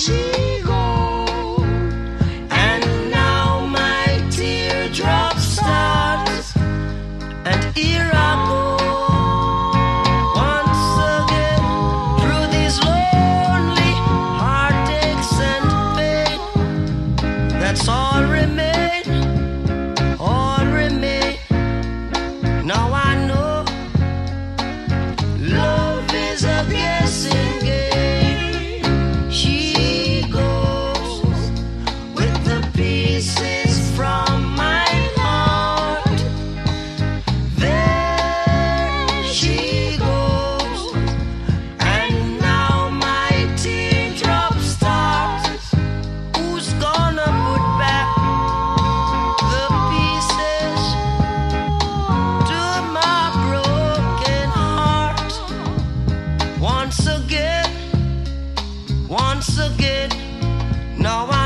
she once again, once again. Now I